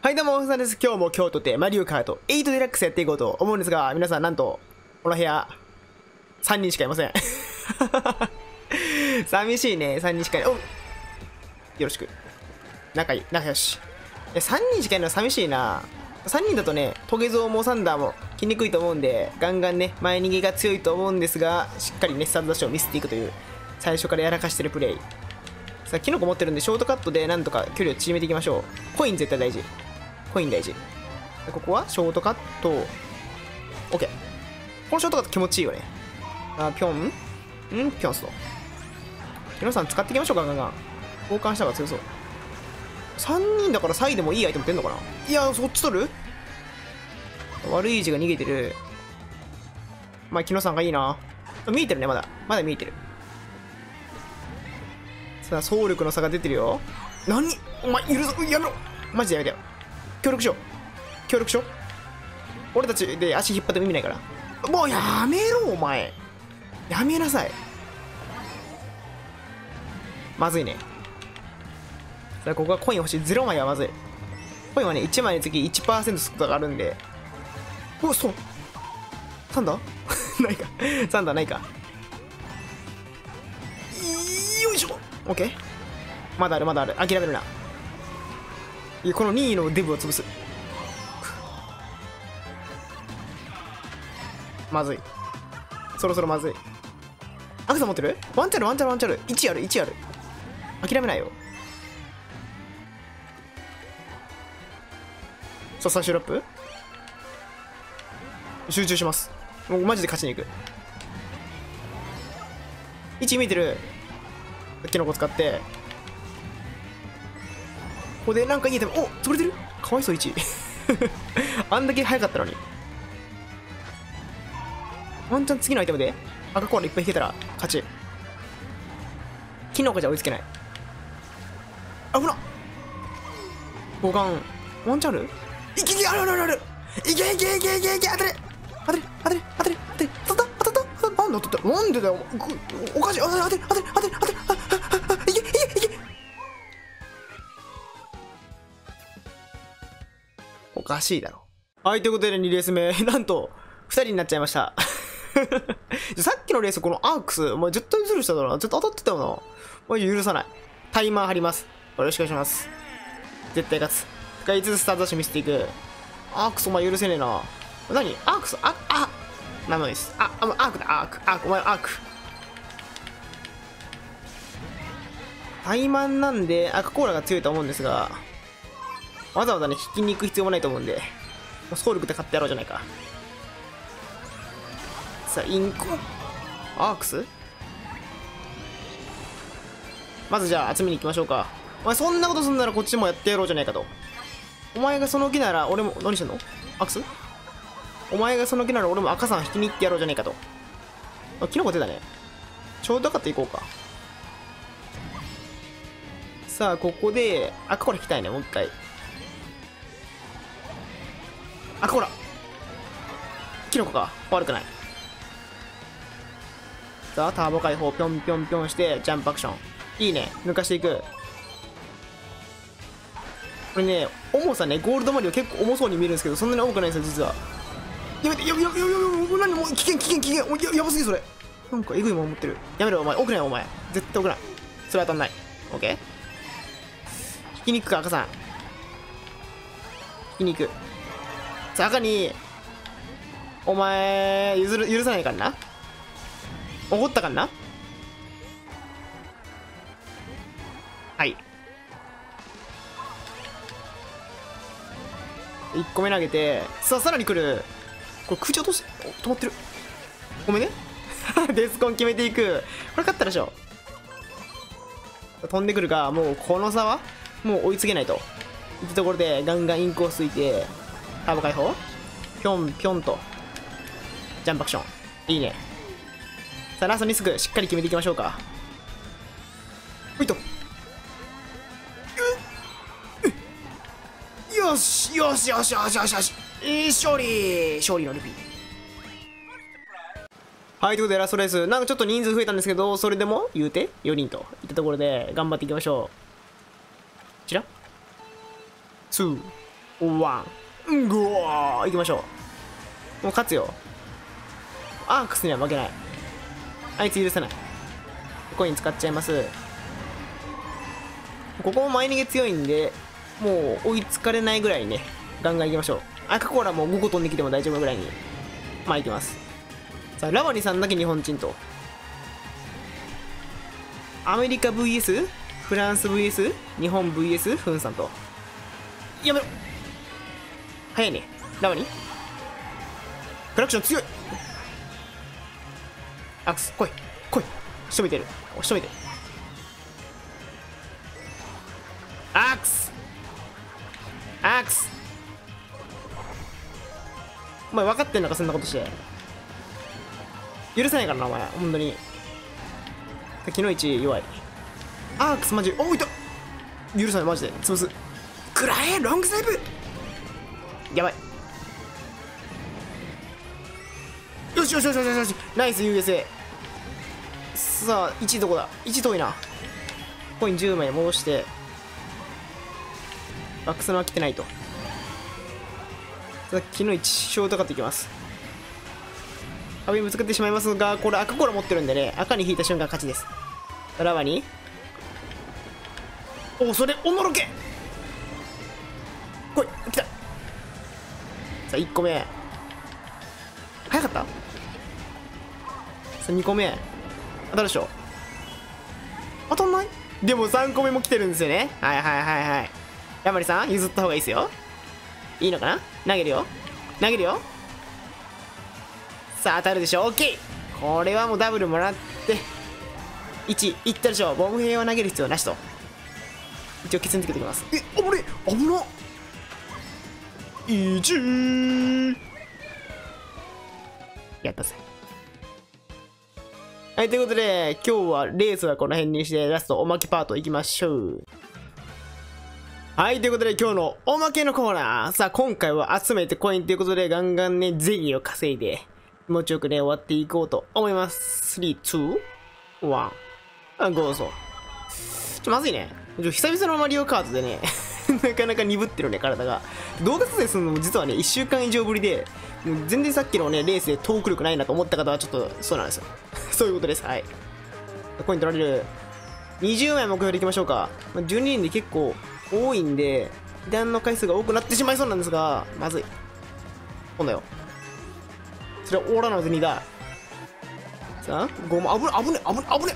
はいどうも、おふさんです。今日も京都でマリオカート8デラックスやっていこうと思うんですが、皆さんなんと、この部屋、3人しかいません。寂しいね、3人しかいない。およろしく。仲いい、仲良し。え、3人しかいないのは寂しいな。3人だとね、トゲゾウもサンダーも来にくいと思うんで、ガンガンね、前逃げが強いと思うんですが、しっかりね、スタートダッシュを見せていくという、最初からやらかしてるプレイ。さあ、キノコ持ってるんで、ショートカットでなんとか距離を縮めていきましょう。コイン絶対大事。コイン大事。ここはショートカット。OK。このショートカット気持ちいいよね。あ、ぴょんん？ぴょんすと。皆さん使っていきましょうか、ガンガン。交換した方が強そう。3人だからサイでもいいアイテム出んのかな？いや、そっち取る？悪い字が逃げてる。まあ、木野さんがいいな。見えてるね、まだ。まだ見えてる。さあ、総力の差が出てるよ。何？お前、許す、やめろマジでやめてよ。協力しよう。協力しよう。俺たちで足引っ張っても意味ないから。もうやめろ、お前。やめなさい。まずいね。さあ、ここはコイン欲しい。0枚はまずい。コインはね、1枚につき1%スコアがあるんで。おそう。サンダー？ないか。サンダーないか。よいしょ。オッケー。まだある、まだある。諦めるな。いやこの2位のデブを潰す。まずい。そろそろまずい。アクサ持ってる？ワンチャルワンチャルワンチャル。1ある1ある。諦めないよ。さあ最終ラップ？集中します。もうマジで勝ちに行く。1見てる。キノコ使って。ここでなんかいいアイテムお潰れてる？かわいそう1 あんだけ早かったのに。ワンチャン次のアイテムで赤コーラいっぱい引けたら勝ち。キノコじゃ追いつけない。危な交換ワンチャンある？いけいけあるあるあるある。いけいけいけいけいけ当たれ。当たれ当たれ当たれ当たれ。当たった当たった。なんで当たったなんでだよおかしい当たれ当たれ当たれ当たれ当たれ。かしいだろ。はい、ということで2レース目、なんと、2人になっちゃいました。さっきのレース、このアークス、お前絶対ズルしただろな。絶対当たってたよな。マジ許さない。タイマー張ります。よろしくお願いします。絶対勝つ。が5つつスタートダッシュ見せていく。アークス、お前許せねえな。何？アークス？あ、あ、ナイス。あ、あ、アークだ、アーク。アーク、お前アーク。タイマンなんで赤コーラが強いと思うんですが、わざわざね、引きに行く必要もないと思うんで、総力で買ってやろうじゃないか。さあ、インコ、アークス？まずじゃあ集めに行きましょうか。お前そんなことすんならこっちもやってやろうじゃないかと。お前がその気なら俺も、何してんの？アクス？お前がその気なら俺も赤さん引きに行ってやろうじゃないかと。あ、キノコ出たね。ショートカット行こうか。さあ、ここで、赤これ引きたいね、もう一回。あ、ほら。キノコか。悪くない。さあ、ターボ解放、ぴょんぴょんぴょんして、ジャンプアクション。いいね。抜かしていく。これね、重さね、ゴールドマリオ結構重そうに見えるんですけど、そんなに重くないんですよ、実は。やめて、やめ、やめ、やめ、やめ、何もう危険、危険、危険。や、やばすぎ、それ。なんか、えぐいもん持ってる。やめろ、お前。奥ない、お前。絶対奥ない。それ当たんない。オッケー引きに行くか、赤さん。引きに行く。さあ、赤に、お前、譲る、許さないからな？怒ったからな？はい。1個目投げて、さあ、さらに来る。これ、空中落とし、お止まってる。ごめんね。デスコン決めていく。これ勝ったでしょ。飛んでくるが、もうこの差は、もう追いつけないと。いったところで、ガンガンインコースいて、ターボ解放？ぴょんぴょんと。ジャンプアクション。いいね。さあ、ラストにすぐしっかり決めていきましょうか。ほいと。よしよしよしよしよしよしえー、勝利勝利のルピー。はい、ということでラストレース。なんかちょっと人数増えたんですけど、それでも？言うて？4人といったところで頑張っていきましょう。こちら ?2、ワンうんぐわー行きましょう。もう勝つよ。アークスには負けない。あいつ許せない。コイン使っちゃいます。ここも前逃げ強いんでもう追いつかれないぐらいね。ガンガン行きましょう。赤コーラも5個飛んできても大丈夫ぐらいに。まあ行きます。さあラワニさんだけ日本人と。アメリカ VS フランス VS 日本 VS フンさんと。やめろ。早いね。ラワニクラクション強い。アクス来い。来い。仕留めてる。仕留めてる。アクス。アクス。お前分かってんのかそんなことして。許さないからなお前。本当に。昨日一弱い。アークスマジ。おいた。許さないマジで。潰す。くらえロングセーブ。やばい。よしよしよしよしよし。ナイス USA さあ1どこだ？1遠いな。コイン10枚戻して。バックスのは来てないと。さあ昨日1ショートカットいきます。壁にぶつかってしまいますがこれ赤コーラ持ってるんでね。赤に引いた瞬間勝ちです。ラバにおそれおのろけ。来い来さあ1個目。早かった？さあ2個目。当たるでしょ。当たんない？でも3個目も来てるんですよね。はいはいはいはい。山りさん譲った方がいいですよ。いいのかな？投げるよ。投げるよ。さあ当たるでしょ。OK これはもうダブルもらって。1いったでしょ。ボム兵を投げる必要なしと。一応ケツにつけておきます。え危ね危なっ。1やったぜはいということで今日はレースはこの辺にしてラストおまけパートいきましょうはい、ということで今日のおまけのコーナー。さあ、今回は集めてコインということでガンガンね、ゼニーを稼いで、気持ちよくね、終わっていこうと思います。3、2、1、あ、ゴーぞ。ちょ、まずいね。ちょ、久々のマリオカートでね、なかなか鈍ってるね、体が。動画撮影するのも実はね、1週間以上ぶりで、もう全然さっきのね、レースでトーク力ないなと思った方はちょっと、そうなんですよ。そういうことです。はい。コイン取られる。20枚目標でいきましょうか。まあ、12人で結構、多いんで、被弾の回数が多くなってしまいそうなんですが、まずい。今度よ。それはオーラの銭だ。さあ、ごま、危ね、危ね、危ね、危ね。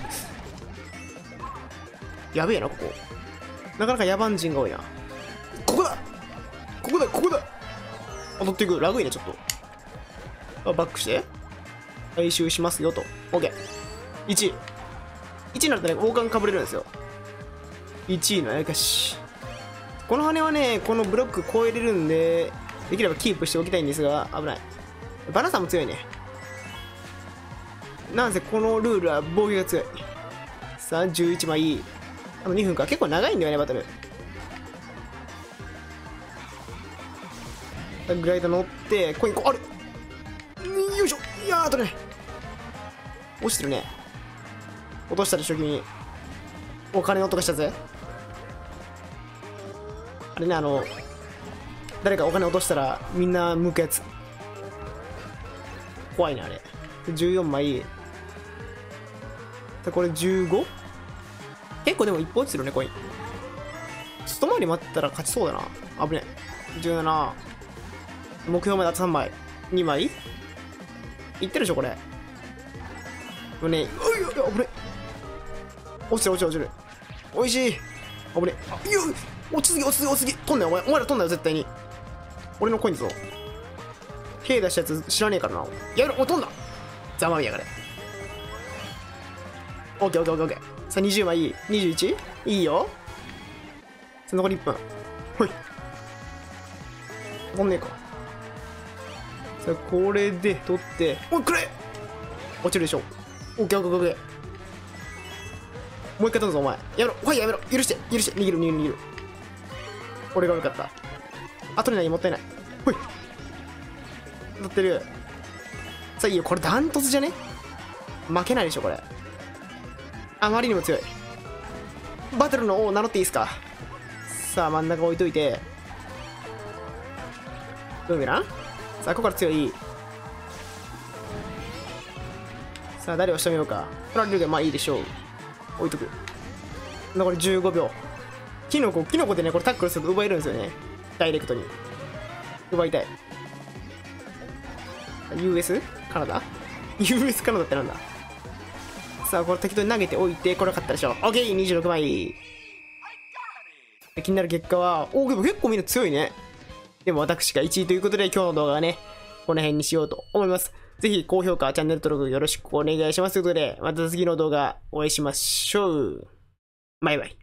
やべえな、ここ。なかなか野蛮人が多いな。ここだここだ、ここだ踊っていく。ラグいね、ちょっと。あ、バックして。回収しますよと。OK。1。1になるとね、王冠かぶれるんですよ。1位のやかし。この羽はね、このブロック越えれるんで、できればキープしておきたいんですが、危ない。バラさんも強いね。なんせこのルールは防御が強い。さあ、11枚。あと2分か。結構長いんだよね、バトル。グライダー乗って、コインこうあれよいしょいやーとね。落ちてるね。落としたでしょ、君。お金の音がしたぜ。あれね、あの、誰かお金落としたらみんな向くやつ。怖いね、あれ。14枚。で、これ 15? 結構でも一歩落ちてるね、コイン。外回り待ったら勝ちそうだな。危ねえ。17。目標まであと3枚。2枚？いってるでしょ、これ。これね、うい危ね落ちる落ちる落ちる。おいしい。危ねえ。よ落ちすぎ落ちすぎ落ちすぎ。飛んだよお前お前ら飛んだよ絶対に。俺のコインぞ。兵出したやつ知らねえからな。やめろお飛んだざまみやがれ。オッケーオッケーオッケーさあ20枚いい。21? いいよ。さあ残り1分。ほい。飛んねえか。さあこれで取っておいくれ落ちるでしょ。オッケーオッケーオッケーもう一回飛んぞお前。やめろ。はいやめろ。許して。許して。逃げる逃げる逃げる。俺が悪かった。後にないもったいない。ほい。乗ってる。さあいいよ。これダントツじゃね？負けないでしょこれ。あまりにも強い。バトルの王を名乗っていいですか？さあ真ん中置いといて。ブーメランさあ、ここから強い。さあ、誰を仕留めようか。トラリュウがまあいいでしょう。置いとく。残り15秒。キノコ、キノコでね、これタックルすると奪えるんですよね。ダイレクトに。奪いたい。US? カナダ ?US カナダってなんだ？さあ、これ適当に投げておいて、これ勝ったでしょ。OK!26 枚。気になる結果は、おでも結構みんな強いね。でも私が1位ということで、今日の動画はね、この辺にしようと思います。ぜひ高評価、チャンネル登録よろしくお願いしますということで、また次の動画お会いしましょう。バイバイ。